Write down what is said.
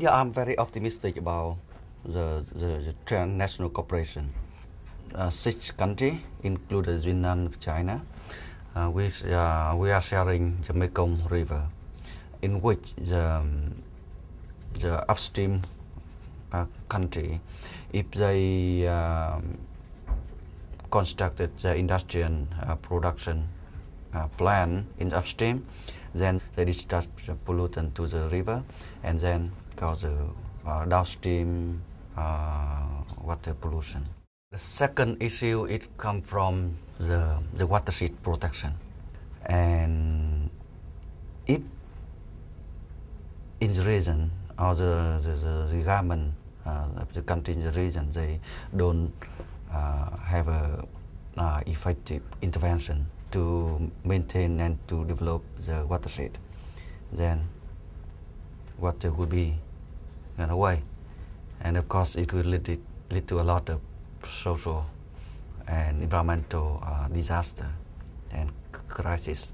Yeah, I'm very optimistic about the, the, the transnational cooperation. Uh, six countries, including Yunnan, China, uh, which uh, we are sharing the Mekong River, in which the, um, the upstream uh, country, if they um, constructed the industrial uh, production uh, plant in upstream, then they discharge pollutant to the river, and then cause the uh, downstream uh, water pollution. The second issue it comes from the the watershed protection, and if in the region or the the, the, the government uh, of the country in the region they don't uh, have a uh, effective intervention to maintain and to develop the watershed, then water will be in a way. And of course, it will lead, it, lead to a lot of social and environmental uh, disaster and crisis.